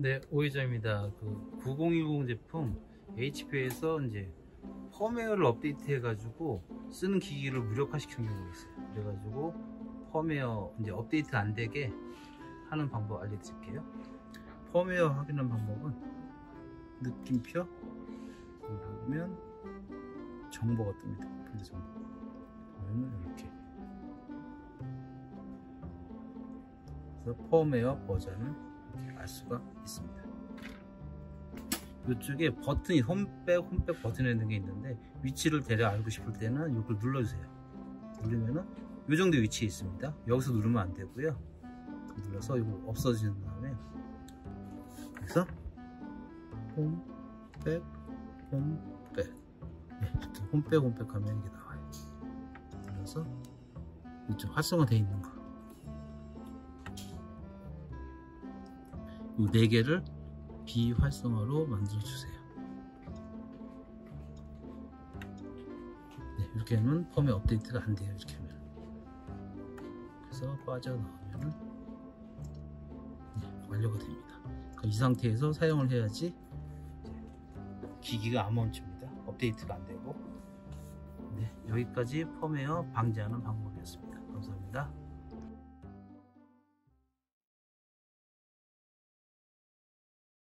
네, 오해자입니다. 그 9010 제품 HP에서 이제 펌웨어를 업데이트 해가지고 쓰는 기기를 무력화시키는 경우가 있어요. 그래가지고 펌웨어 이제 업데이트 안 되게 하는 방법 알려드릴게요. 펌웨어 확인하는 방법은 느낌표 누르면 정보가 뜹니다. 필드 정보. 그러면 이렇게. 그래서 펌웨어 버전을 알 수가 있습니다. 이쪽에 버튼이 홈백, 홈백 버튼 있는 게 있는데 위치를 대략 알고 싶을 때는 이걸 눌러주세요. 누르면은 이 정도 위치에 있습니다. 여기서 누르면 안 되고요. 눌러서 이걸 없어지는 다음에 그래서 홈백, 홈백 네, 홈백, 홈백 하면 이게 나와요. 눌러서 이쪽 활성화되어 있는 거 네 개를 비활성화로 만들어 주세요. 네, 이렇게 하면 펌의 업데이트가 안 돼요. 이렇게 하면. 그래서 빠져나오면 네, 완료가 됩니다. 이 상태에서 사용을 해야지 기기가 안 멈춥니다. 업데이트가 안 되고. 네, 여기까지 펌웨어 방지하는 방법이었습니다. 감사합니다.